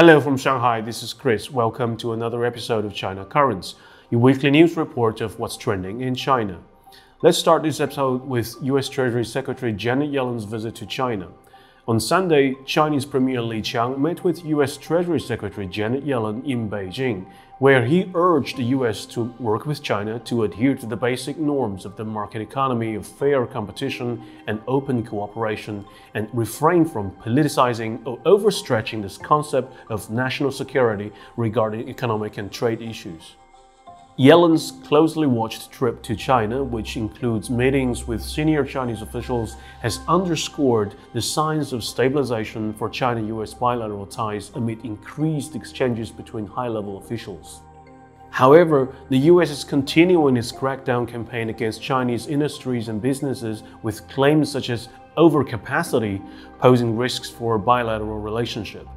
Hello from Shanghai, this is Chris. Welcome to another episode of China Currents, your weekly news report of what's trending in China. Let's start this episode with US Treasury Secretary Janet Yellen's visit to China. On Sunday, Chinese Premier Li Qiang met with US Treasury Secretary Janet Yellen in Beijing, where he urged the US to work with China to adhere to the basic norms of the market economy of fair competition and open cooperation and refrain from politicizing or overstretching this concept of national security regarding economic and trade issues. Yellen's closely watched trip to China, which includes meetings with senior Chinese officials, has underscored the signs of stabilization for China US bilateral ties amid increased exchanges between high level officials. However, the US is continuing its crackdown campaign against Chinese industries and businesses with claims such as overcapacity posing risks for bilateral relationship.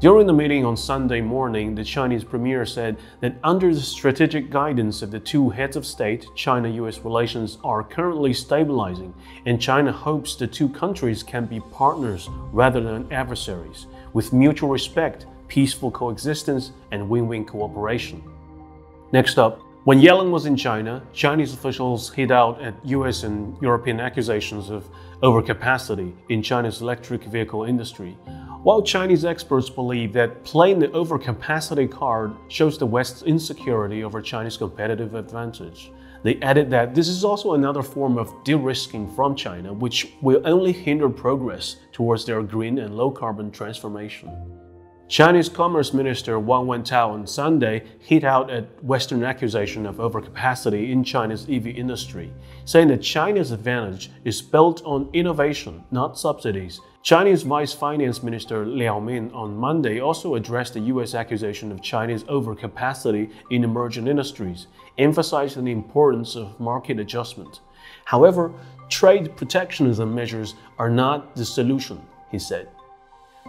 During the meeting on Sunday morning, the Chinese premier said that under the strategic guidance of the two heads of state, China US relations are currently stabilizing, and China hopes the two countries can be partners rather than adversaries, with mutual respect, peaceful coexistence, and win win cooperation. Next up, when Yellen was in China, Chinese officials hit out at US and European accusations of overcapacity in China's electric vehicle industry, while Chinese experts believe that playing the overcapacity card shows the West's insecurity over China's competitive advantage. They added that this is also another form of de-risking from China, which will only hinder progress towards their green and low-carbon transformation. Chinese Commerce Minister Wang Wentao on Sunday hit out at Western accusation of overcapacity in China's EV industry, saying that China's advantage is built on innovation, not subsidies. Chinese Vice Finance Minister Liao Min on Monday also addressed the U.S. accusation of China's overcapacity in emerging industries, emphasizing the importance of market adjustment. However, trade protectionism measures are not the solution, he said.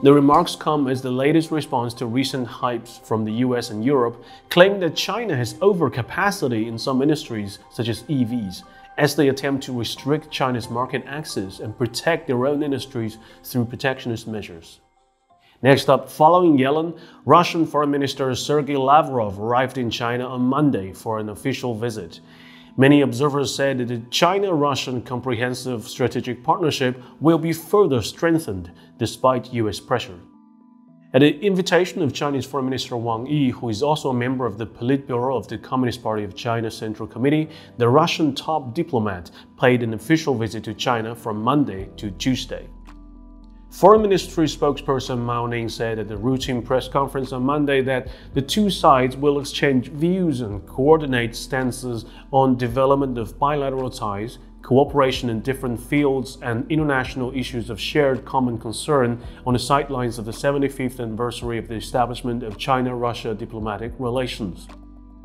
The remarks come as the latest response to recent hypes from the US and Europe claiming that China has overcapacity in some industries, such as EVs, as they attempt to restrict China's market access and protect their own industries through protectionist measures. Next up, following Yellen, Russian Foreign Minister Sergei Lavrov arrived in China on Monday for an official visit. Many observers said that the China Russian Comprehensive Strategic Partnership will be further strengthened despite US pressure. At the invitation of Chinese Foreign Minister Wang Yi, who is also a member of the Politburo of the Communist Party of China Central Committee, the Russian top diplomat paid an official visit to China from Monday to Tuesday. Foreign Ministry spokesperson Mao Ning said at the routine press conference on Monday that the two sides will exchange views and coordinate stances on development of bilateral ties, cooperation in different fields, and international issues of shared common concern on the sidelines of the 75th anniversary of the establishment of China-Russia diplomatic relations.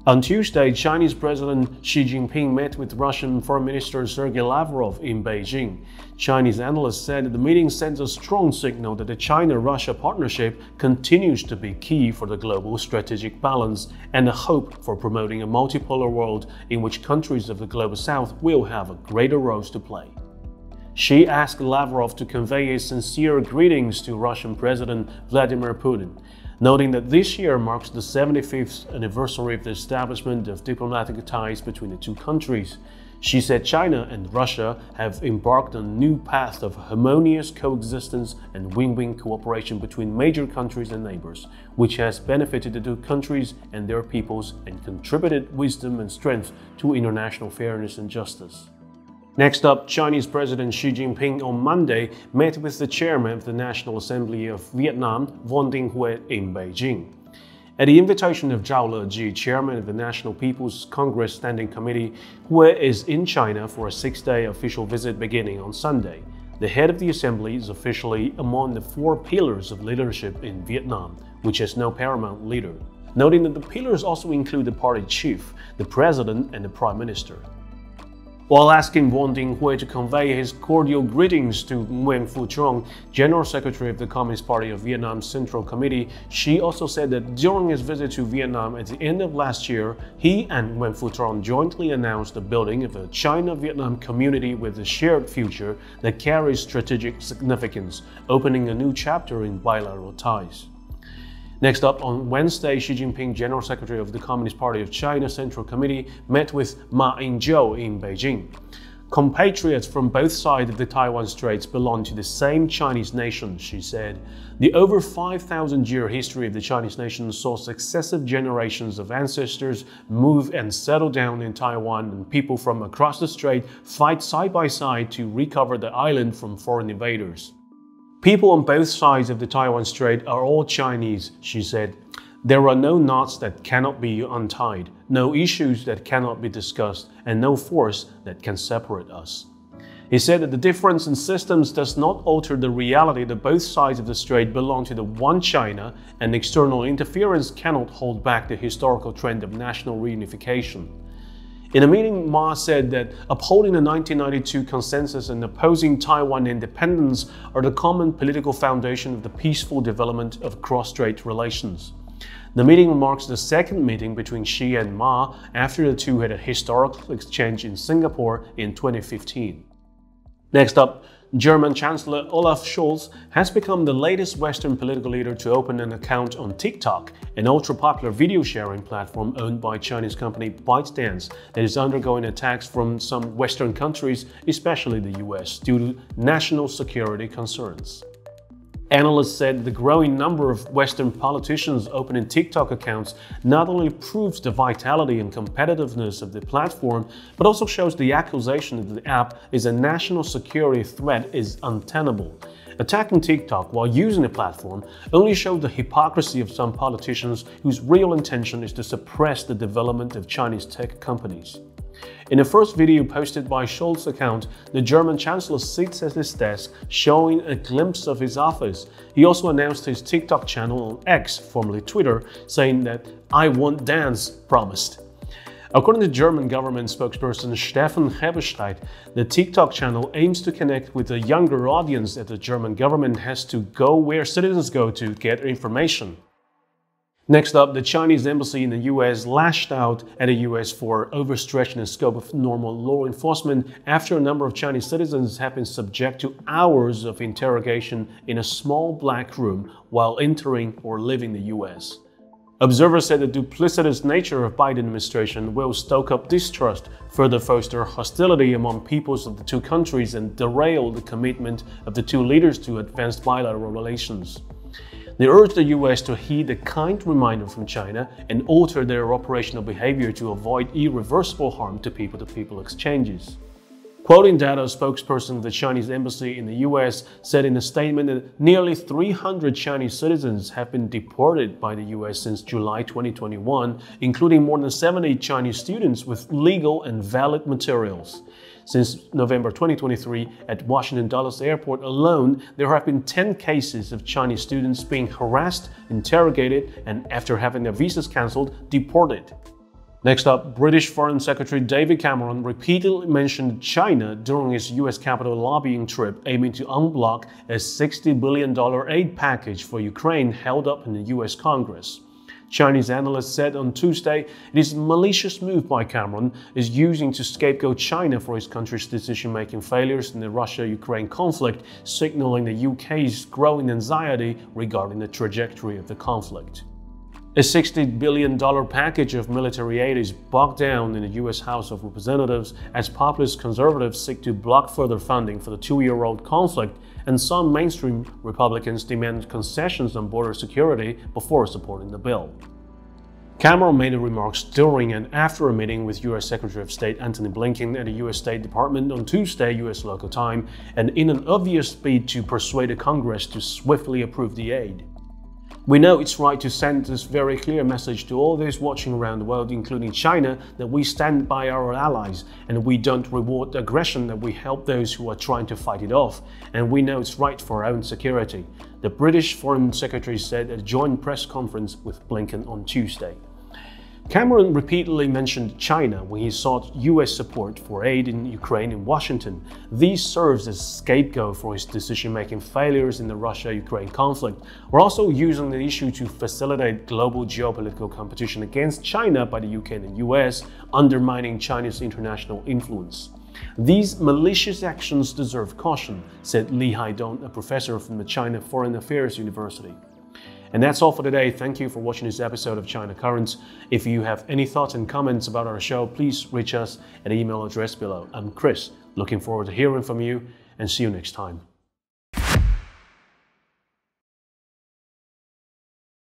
On Tuesday, Chinese President Xi Jinping met with Russian Foreign Minister Sergei Lavrov in Beijing. Chinese analysts said the meeting sends a strong signal that the China-Russia partnership continues to be key for the global strategic balance and a hope for promoting a multipolar world in which countries of the global south will have a greater role to play. Xi asked Lavrov to convey his sincere greetings to Russian President Vladimir Putin noting that this year marks the 75th anniversary of the establishment of diplomatic ties between the two countries. Xi said China and Russia have embarked on a new path of harmonious coexistence and win-win cooperation between major countries and neighbors, which has benefited the two countries and their peoples and contributed wisdom and strength to international fairness and justice. Next up, Chinese President Xi Jinping on Monday met with the chairman of the National Assembly of Vietnam, Vuong Dinh Hue, in Beijing. At the invitation of Zhao Leji, chairman of the National People's Congress Standing Committee, Hue is in China for a six-day official visit beginning on Sunday. The head of the assembly is officially among the four pillars of leadership in Vietnam, which has no paramount leader, noting that the pillars also include the party chief, the president, and the prime minister. While asking Vuong Dinh Hue to convey his cordial greetings to Nguyen Phu Trong, General Secretary of the Communist Party of Vietnam's Central Committee, Xi also said that during his visit to Vietnam at the end of last year, he and Nguyen Phu Trong jointly announced the building of a China-Vietnam community with a shared future that carries strategic significance, opening a new chapter in bilateral ties. Next up, on Wednesday, Xi Jinping, General Secretary of the Communist Party of China Central Committee, met with Ma Ying-jeou in Beijing. Compatriots from both sides of the Taiwan Straits belong to the same Chinese nation, Xi said. The over 5,000 year history of the Chinese nation saw successive generations of ancestors move and settle down in Taiwan, and people from across the strait fight side by side to recover the island from foreign invaders. People on both sides of the Taiwan Strait are all Chinese, Xi said. There are no knots that cannot be untied, no issues that cannot be discussed, and no force that can separate us. He said that the difference in systems does not alter the reality that both sides of the strait belong to the one China, and external interference cannot hold back the historical trend of national reunification. In a meeting, Ma said that upholding the 1992 consensus and opposing Taiwan independence are the common political foundation of the peaceful development of cross-strait relations. The meeting marks the second meeting between Xi and Ma after the two had a historical exchange in Singapore in 2015. Next up, German Chancellor Olaf Scholz has become the latest Western political leader to open an account on TikTok, an ultra-popular video sharing platform owned by Chinese company ByteDance that is undergoing attacks from some Western countries, especially the US, due to national security concerns. Analysts said the growing number of Western politicians opening TikTok accounts not only proves the vitality and competitiveness of the platform, but also shows the accusation that the app is a national security threat is untenable. Attacking TikTok while using the platform only showed the hypocrisy of some politicians whose real intention is to suppress the development of Chinese tech companies. In the first video posted by Scholz's account, the German Chancellor sits at his desk showing a glimpse of his office. He also announced his TikTok channel on X, formerly Twitter, saying that I want dance promised. According to German government spokesperson Stefan Hebestreit, the TikTok channel aims to connect with a younger audience that the German government has to go where citizens go to get information. Next up, the Chinese embassy in the US lashed out at the US for overstretching the scope of normal law enforcement after a number of Chinese citizens have been subject to hours of interrogation in a small black room while entering or leaving the US. Observers said the duplicitous nature of Biden administration will stoke up distrust, further foster hostility among peoples of the two countries and derail the commitment of the two leaders to advanced bilateral relations. They urged the US to heed a kind reminder from China and alter their operational behavior to avoid irreversible harm to people-to-people -people exchanges. Quoting data, a spokesperson of the Chinese embassy in the US said in a statement that nearly 300 Chinese citizens have been deported by the US since July 2021, including more than 70 Chinese students with legal and valid materials. Since November 2023, at Washington Dulles Airport alone, there have been 10 cases of Chinese students being harassed, interrogated, and after having their visas cancelled, deported. Next up, British Foreign Secretary David Cameron repeatedly mentioned China during his US Capitol lobbying trip, aiming to unblock a $60 billion aid package for Ukraine held up in the US Congress. Chinese analysts said on Tuesday it is a malicious move by Cameron is using to scapegoat China for his country's decision-making failures in the Russia-Ukraine conflict, signaling the UK's growing anxiety regarding the trajectory of the conflict. A $60 billion package of military aid is bogged down in the US House of Representatives as populist conservatives seek to block further funding for the two-year-old conflict and some mainstream Republicans demand concessions on border security before supporting the bill. Cameron made the remarks during and after a meeting with U.S. Secretary of State Antony Blinken at the U.S. State Department on Tuesday, U.S. local time, and in an obvious bid to persuade the Congress to swiftly approve the aid. We know it's right to send this very clear message to all those watching around the world, including China, that we stand by our allies and we don't reward aggression, that we help those who are trying to fight it off, and we know it's right for our own security, the British Foreign Secretary said at a joint press conference with Blinken on Tuesday. Cameron repeatedly mentioned China when he sought US support for aid in Ukraine in Washington. This serves as scapegoat for his decision-making failures in the Russia-Ukraine conflict. We're also using the issue to facilitate global geopolitical competition against China by the UK and the US, undermining China's international influence. These malicious actions deserve caution, said Li Haidong, a professor from the China Foreign Affairs University. And that's all for today. Thank you for watching this episode of China Currents. If you have any thoughts and comments about our show, please reach us at the email address below. I'm Chris. Looking forward to hearing from you and see you next time.